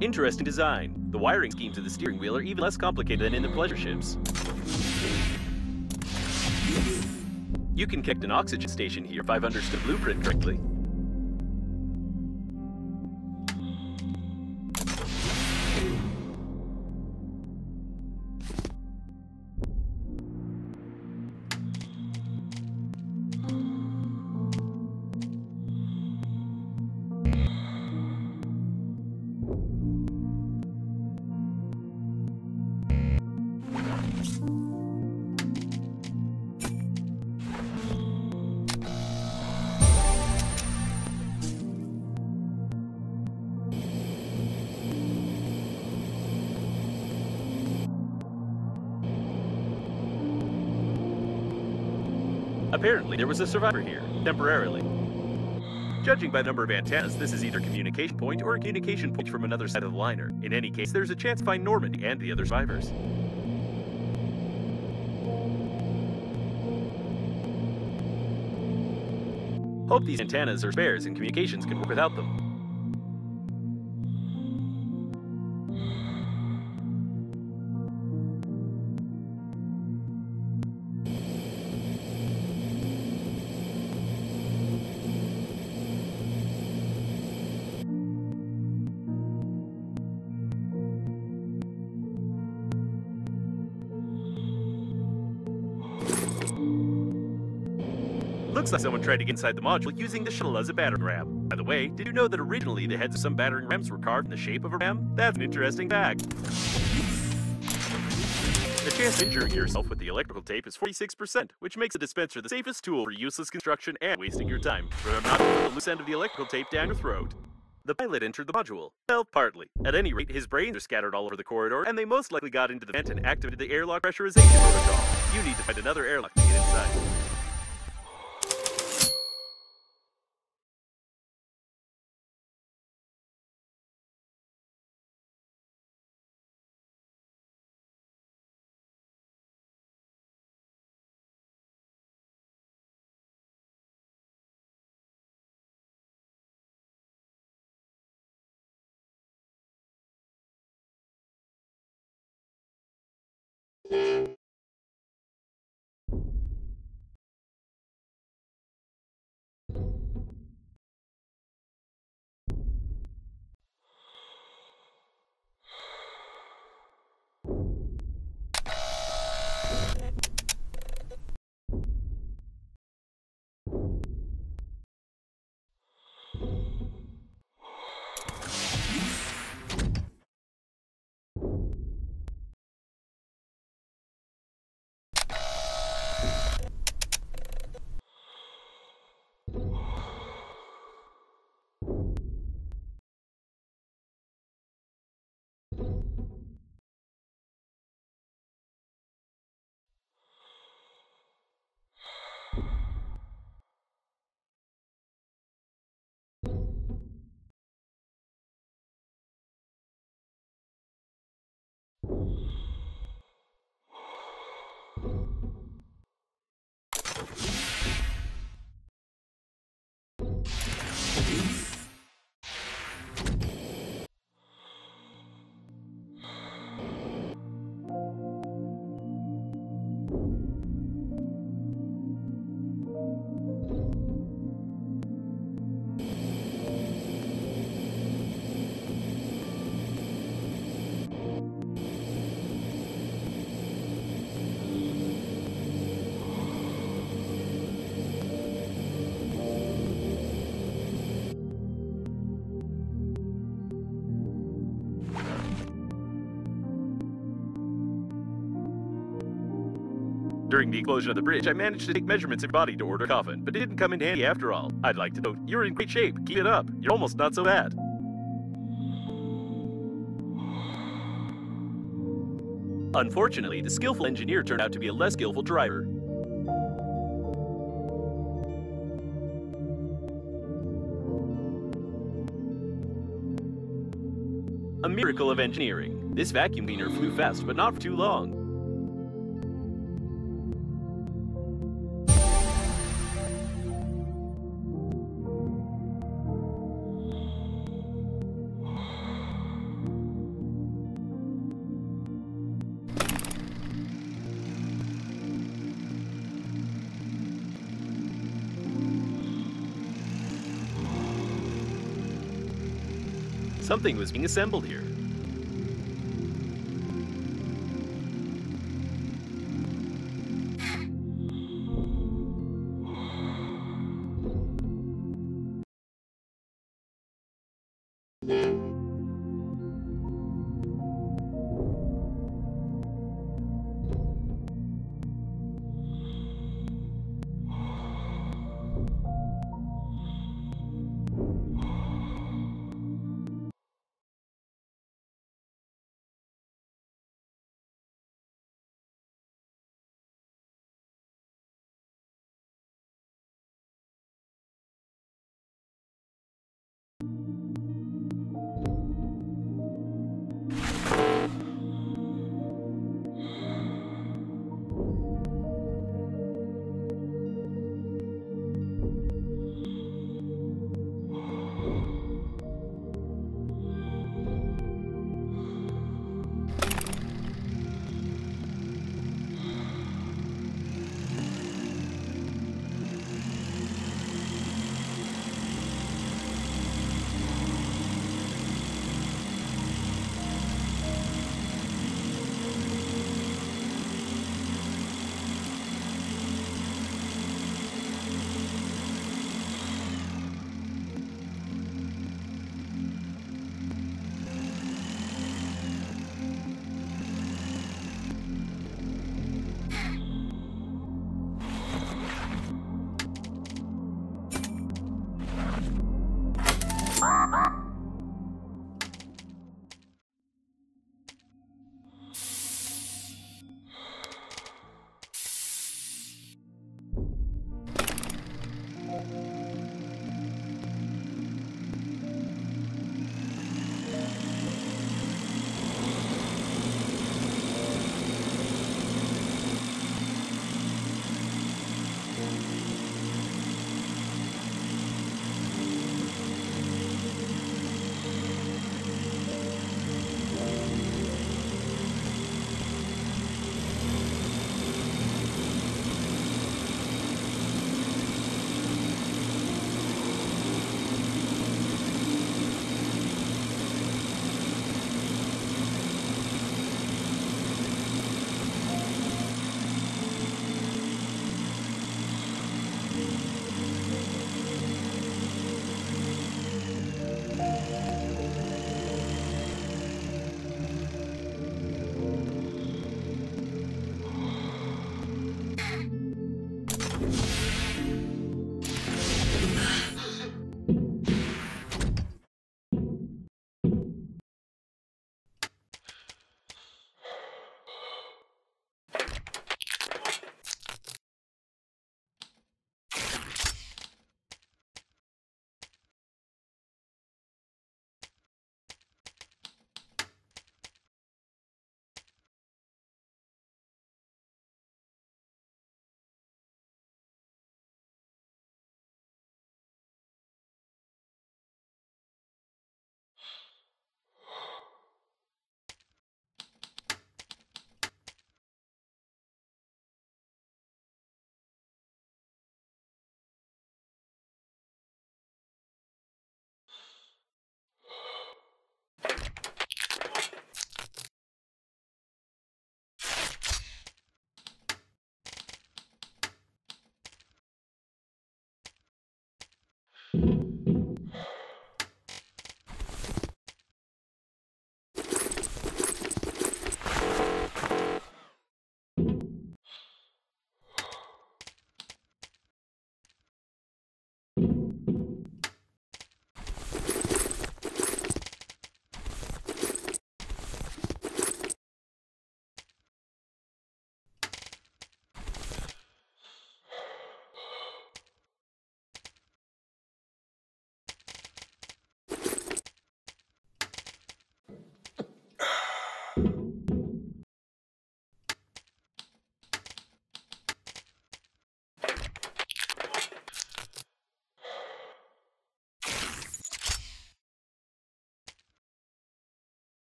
Interesting design. The wiring schemes of the steering wheel are even less complicated than in the pleasure ships. You can connect an oxygen station here if I've understood blueprint correctly. There was a survivor here, temporarily. Judging by the number of antennas, this is either communication point or a communication point from another side of the liner. In any case, there's a chance to find Normandy and the other survivors. Hope these antennas are spares and communications can work without them. Looks like someone tried to get inside the module using the shuttle as a battering ram. By the way, did you know that originally the heads of some battering rams were carved in the shape of a ram? That's an interesting fact. The chance of injuring yourself with the electrical tape is 46%, which makes a dispenser the safest tool for useless construction and wasting your time. Remember not to put the loose end of the electrical tape down your throat. The pilot entered the module. Well, partly. At any rate, his brains are scattered all over the corridor, and they most likely got into the vent and activated the airlock pressurization protocol. You need to find another airlock to get inside. During the explosion of the bridge, I managed to take measurements of body to order a coffin, but it didn't come in handy after all. I'd like to note, you're in great shape. Keep it up. You're almost not so bad. Unfortunately, the skillful engineer turned out to be a less skillful driver. A miracle of engineering. This vacuum cleaner flew fast, but not for too long. Something was being assembled here.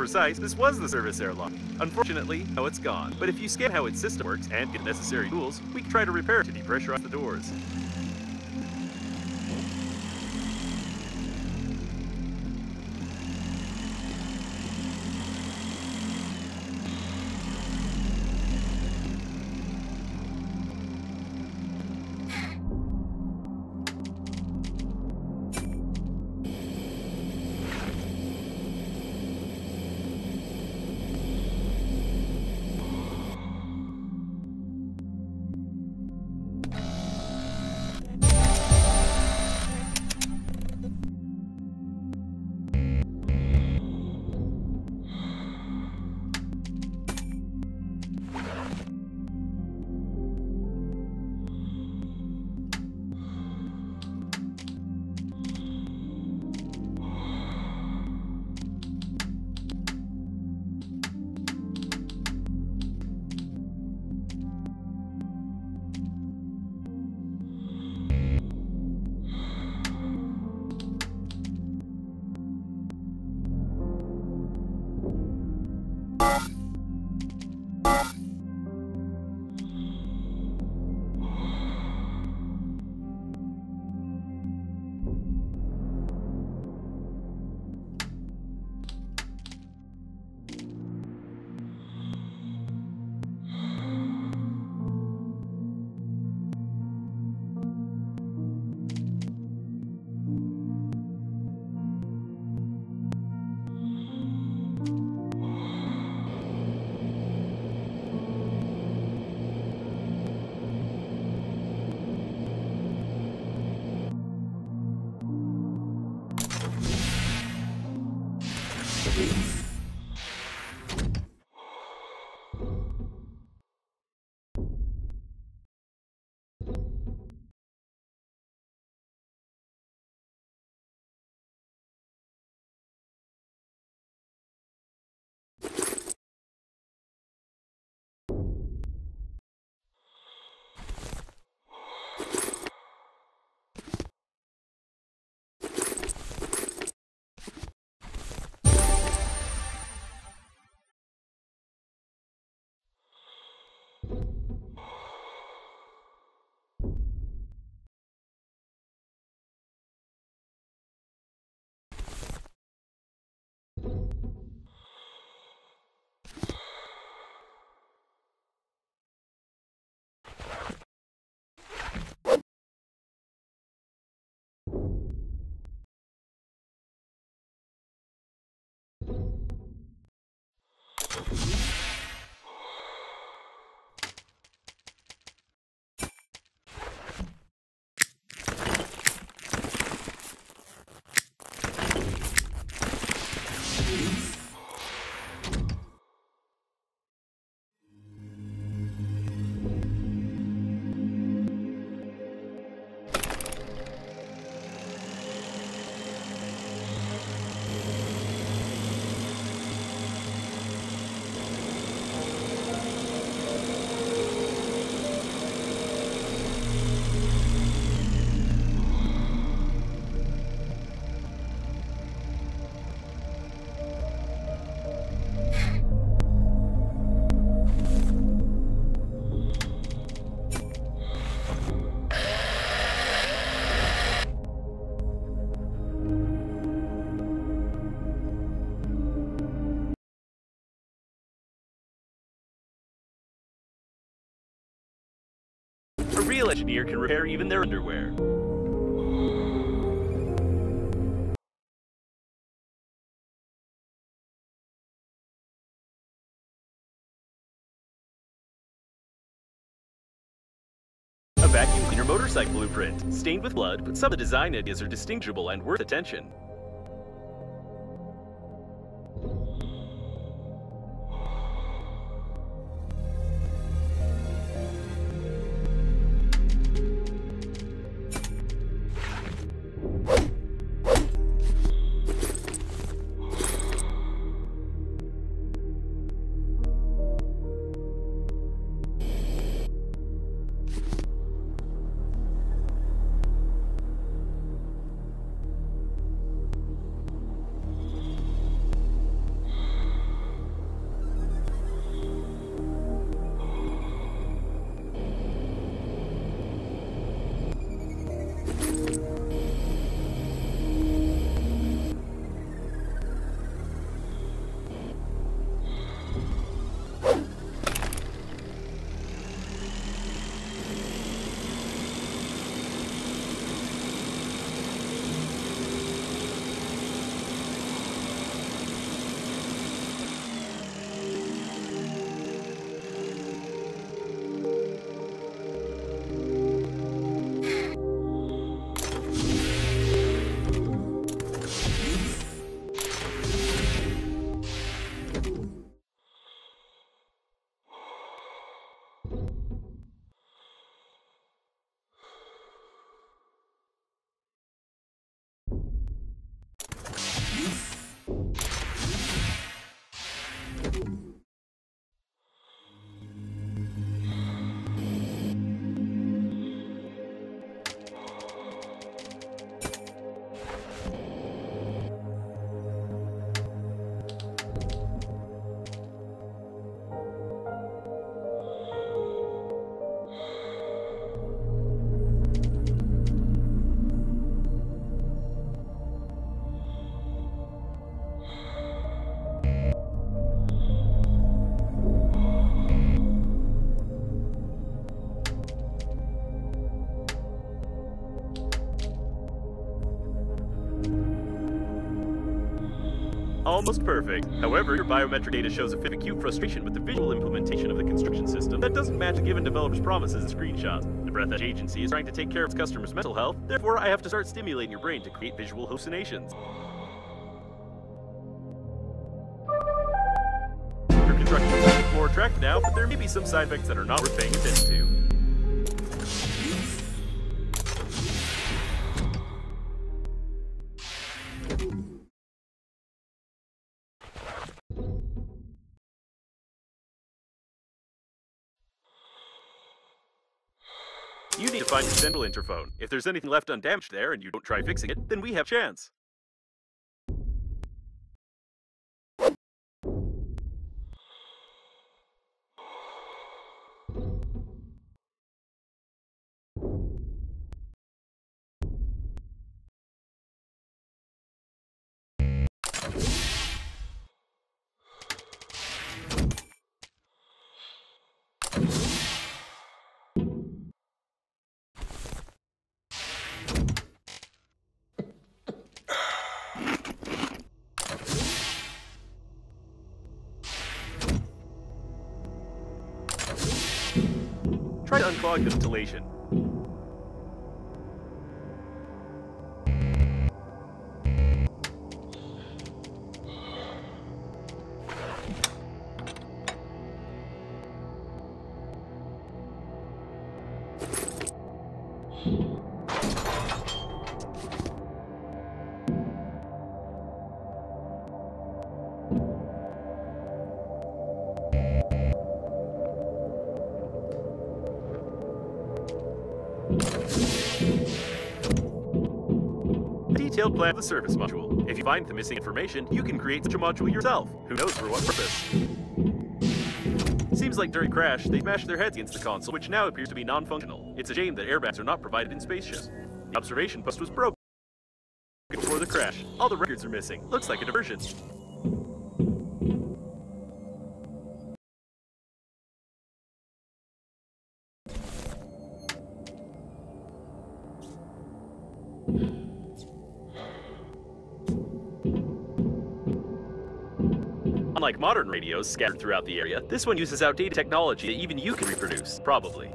Precise, this was the service airlock. Unfortunately, now it's gone. But if you scan how its system works and get necessary tools, we can try to repair it to depressurize the doors. Real engineer can repair even their underwear. A vacuum cleaner motorcycle blueprint, stained with blood, but some of the design ideas are distinguishable and worth attention. Almost perfect. However, your biometric data shows a acute frustration with the visual implementation of the construction system that doesn't match a given developer's promises and screenshots. The Breathedge agency is trying to take care of its customers' mental health, therefore I have to start stimulating your brain to create visual hallucinations. Your construction is more attractive now, but there may be some side effects that are not worth paying attention to. Central interphone. If there's anything left undamaged there and you don't try fixing it, then we have chance. The plan the service module. If you find the missing information, you can create such a module yourself. Who knows for what purpose? Seems like during crash, they smashed their heads against the console, which now appears to be non-functional. It's a shame that airbags are not provided in spaceships. The observation post was broken before the crash. All the records are missing. Looks like a diversion. Modern radios scattered throughout the area, this one uses outdated technology that even you can reproduce, probably.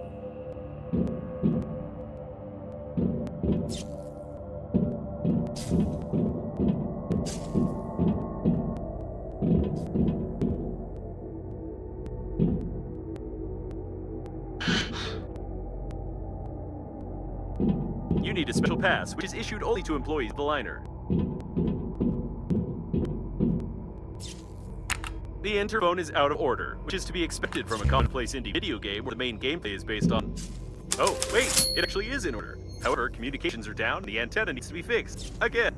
You need a special pass, which is issued only to employees of the liner. The interphone is out of order, which is to be expected from a commonplace indie video game where the main gameplay is based on... Oh, wait, it actually is in order. However, communications are down and the antenna needs to be fixed. Again.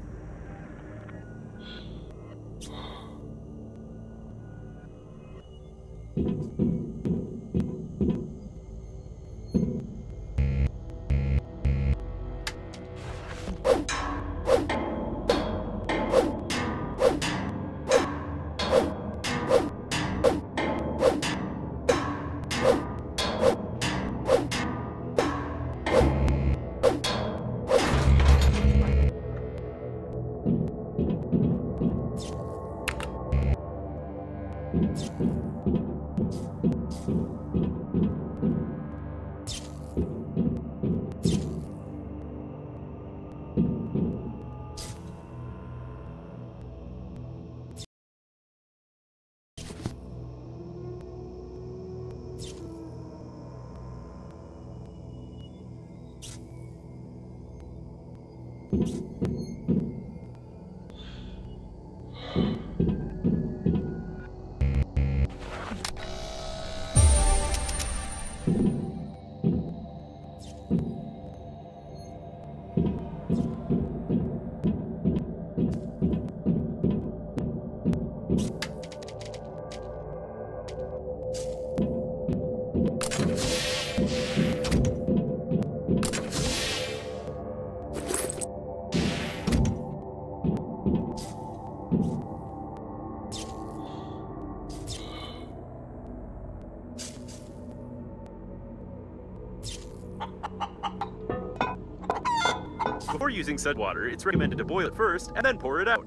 Using said water, it's recommended to boil it first and then pour it out.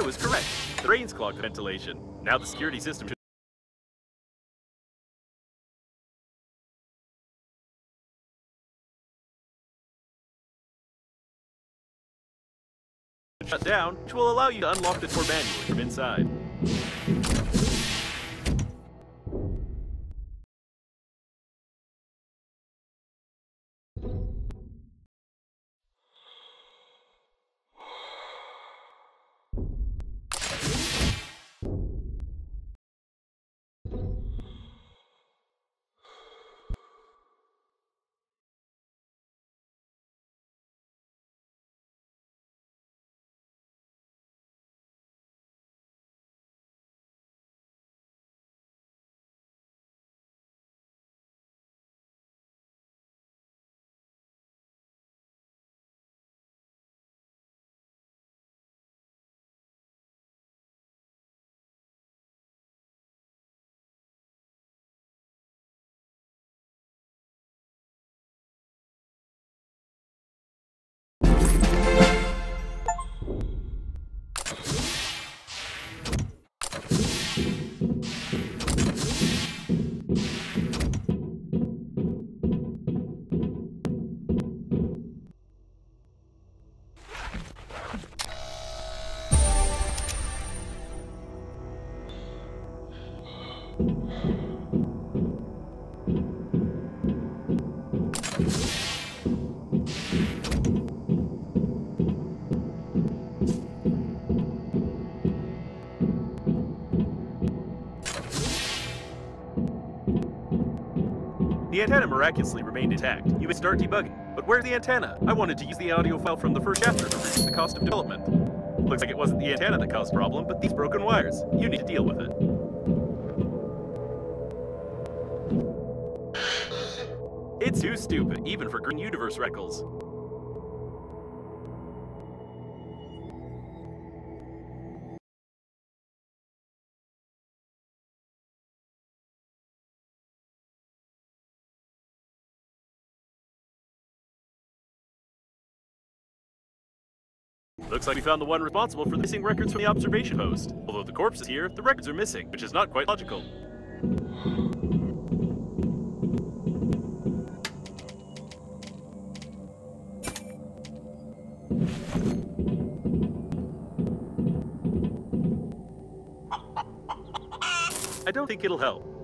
I was correct. The drains clogged the ventilation. Now the security system should shut down, which will allow you to unlock the door manually from inside. The antenna miraculously remained intact. You may start debugging. But where's the antenna? I wanted to use the audio file from the first chapter to reduce the cost of development. Looks like it wasn't the antenna that caused problem, but these broken wires. You need to deal with it. It's too stupid, even for Green Universe Reckles. Looks like we found the one responsible for the missing records from the observation post. Although the corpse is here, the records are missing, which is not quite logical. I don't think it'll help.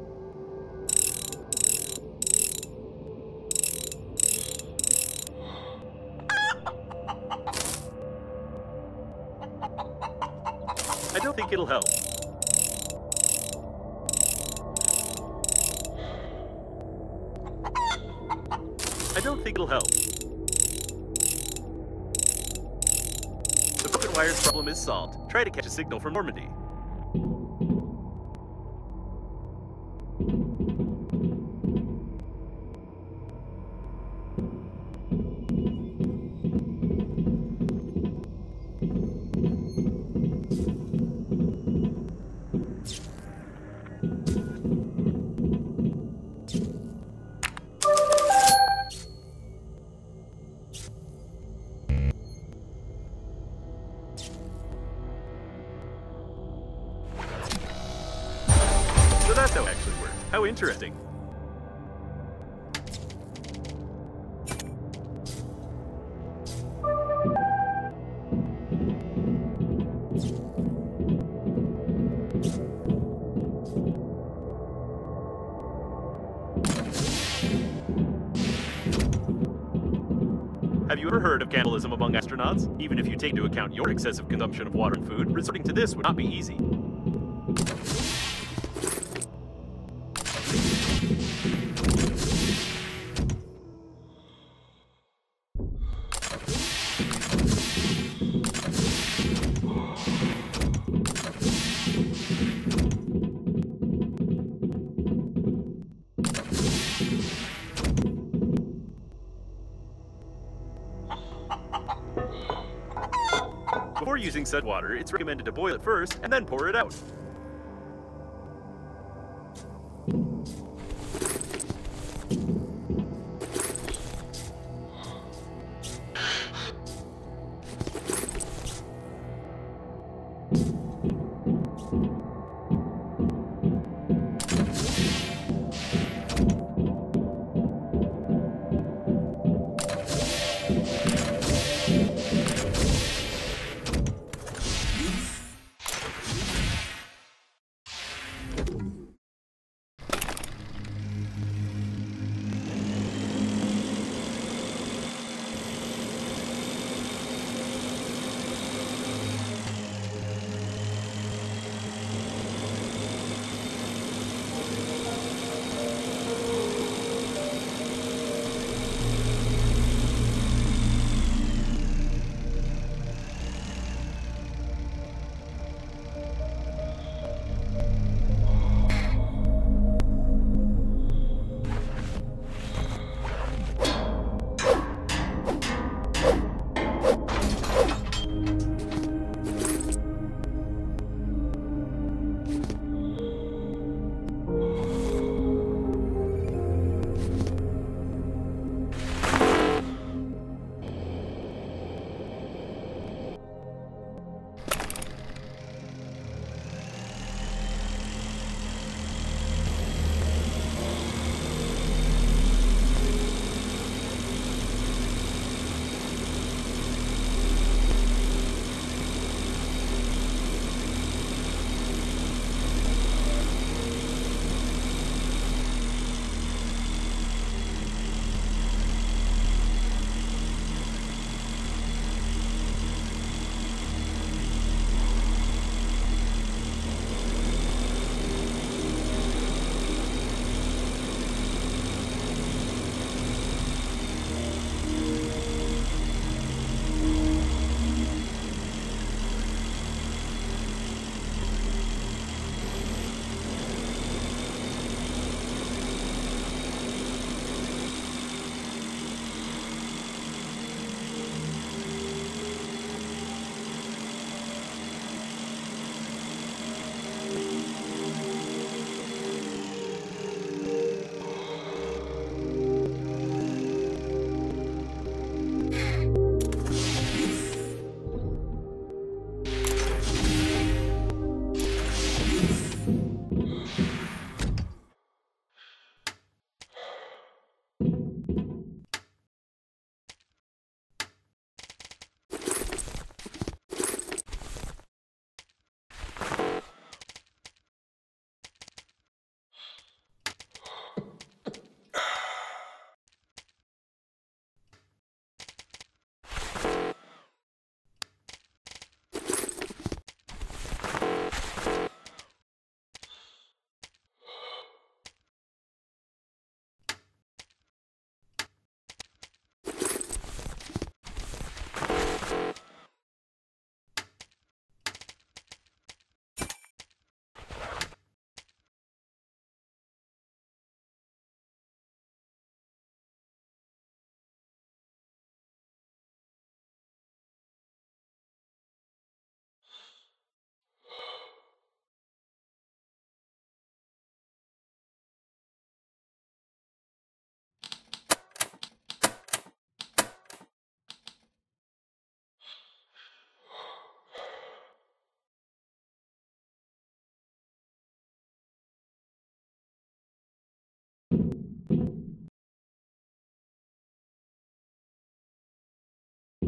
Think it'll help. I don't think it'll help. The broken wires problem is solved. Try to catch a signal from Normandy. Interesting. Have you ever heard of cannibalism among astronauts? Even if you take into account your excessive consumption of water and food, resorting to this would not be easy. It's recommended to boil it first and then pour it out.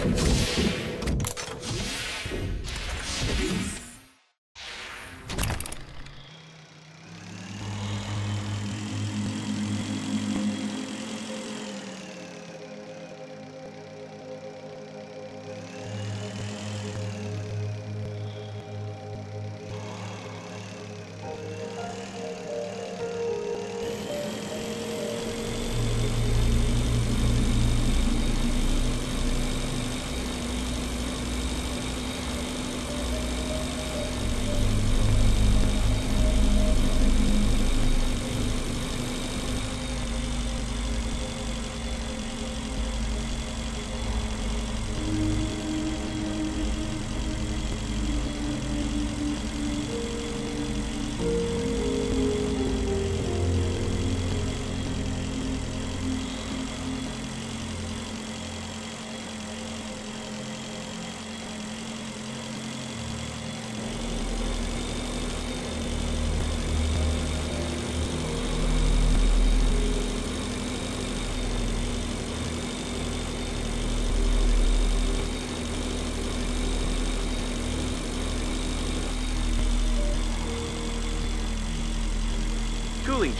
Cooling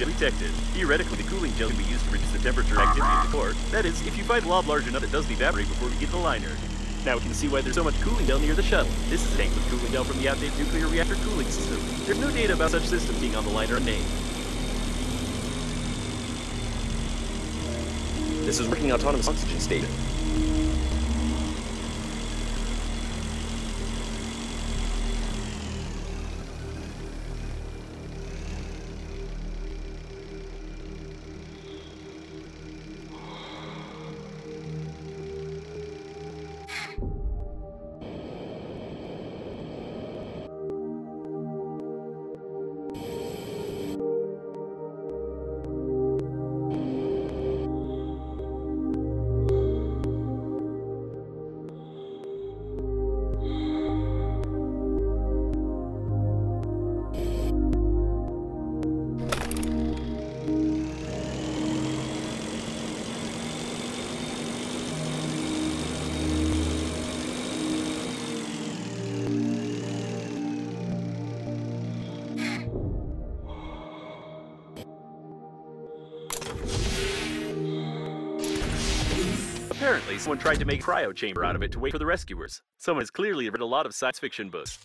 gel detected. Theoretically, the cooling gel can be used to reduce the temperature activity in the core. That is, if you find blob large enough it doesn't evaporate before we get the liner. Now we can see why there's so much cooling gel near the shuttle. This is a tank with cooling gel from the outdated nuclear reactor cooling system. There's no data about such system being on the liner unnamed. This is working autonomous oxygen station. Someone tried to make a cryo chamber out of it to wait for the rescuers. Someone has clearly read a lot of science fiction books.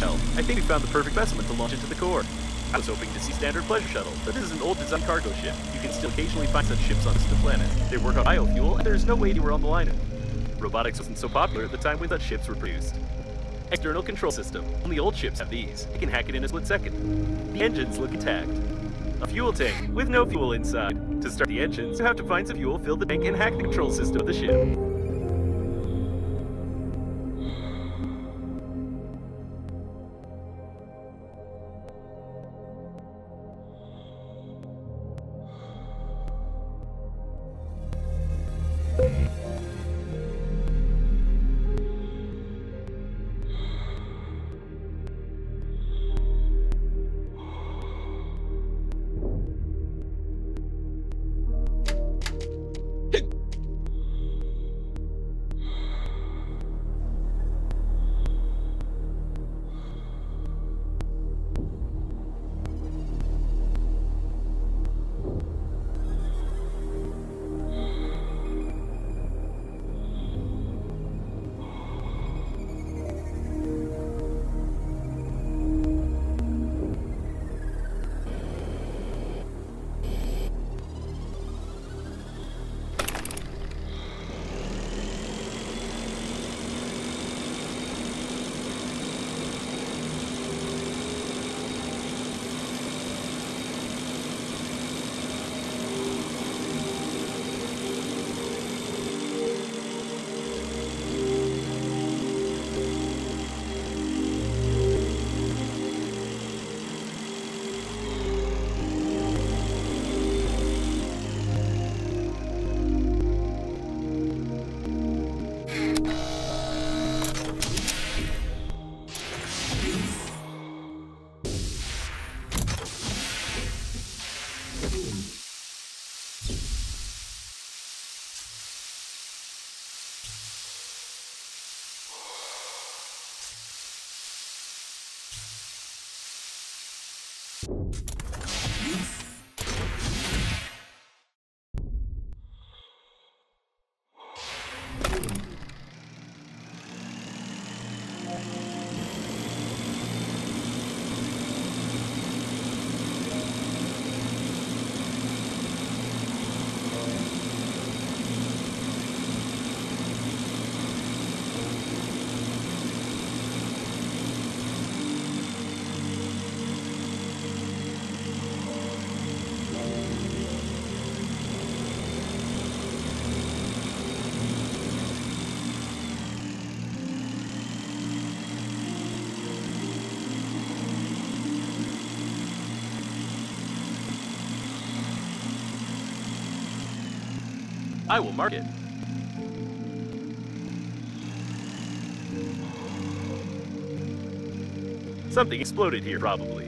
Gel. I think we found the perfect specimen to launch into the core. I was hoping to see standard pleasure shuttle, but this is an old design cargo ship. You can still occasionally find such ships on distant planet. They work on biofuel, and there's no way they were on the liner. Robotics wasn't so popular at the time when such ships were produced. External control system. Only old ships have these. You can hack it in a split second. The engines look intact. A fuel tank with no fuel inside. To start the engines, you have to find some fuel, fill the tank, and hack the control system of the ship. Thank you. I will mark it. Something exploded here, probably.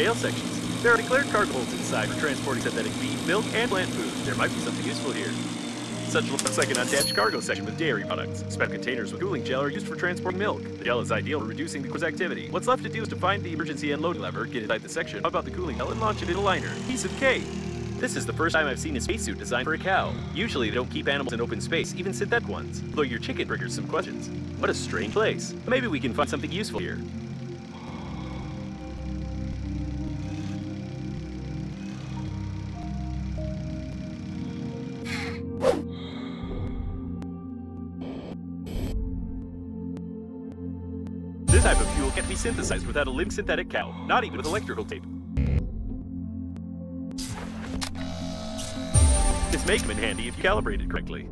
Tail sections. There are declared cargo holds inside for transporting synthetic meat, milk, and plant food. There might be something useful here. Such looks like an attached cargo section with dairy products. Special containers with cooling gel are used for transporting milk. The gel is ideal for reducing the crew's activity. What's left to do is to find the emergency unloading lever, get inside the section, about the cooling gel, and launch it in a liner. Piece of cake! This is the first time I've seen a spacesuit designed for a cow. Usually they don't keep animals in open space, even synthetic ones. Though your chicken triggers some questions. What a strange place. Maybe we can find something useful here. synthesized without a limb synthetic cow, not even with electrical tape. This may come in handy if you calibrate it correctly.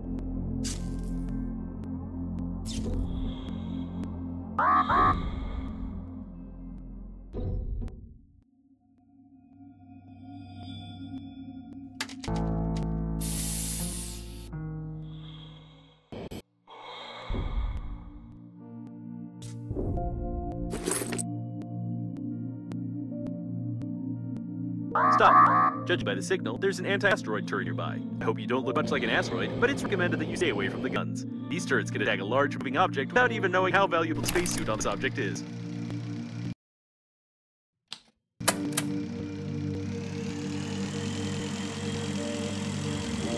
Judging by the signal, there's an anti-asteroid turret nearby. I hope you don't look much like an asteroid, but it's recommended that you stay away from the guns. These turrets can attack a large moving object without even knowing how valuable the spacesuit on this object is.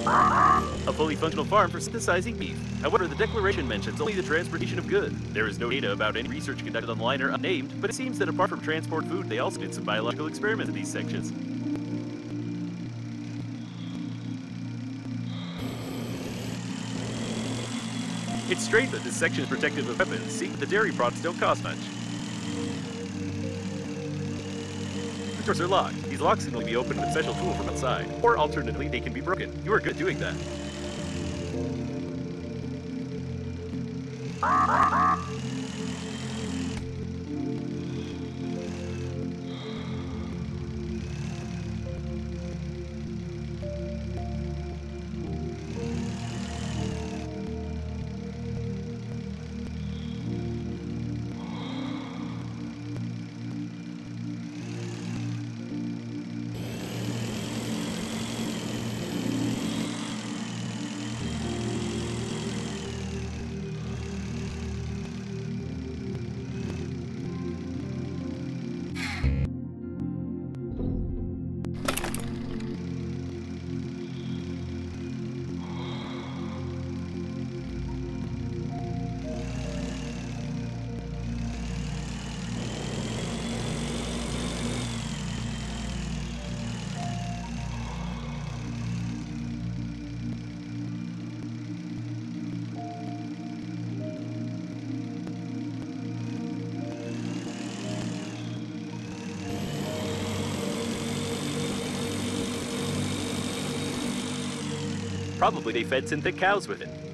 A fully functional farm for synthesizing beef. However, the declaration mentions only the transportation of goods. There is no data about any research conducted on the liner unnamed, but it seems that apart from transport food, they also did some biological experiments in these sections. It's strange that this section is protected with weapons, See, the dairy products don't cost much. The doors are locked. These locks can only be opened with a special tool from outside, or alternatively, they can be broken. You are good doing that. Probably they fed synthetic cows with it.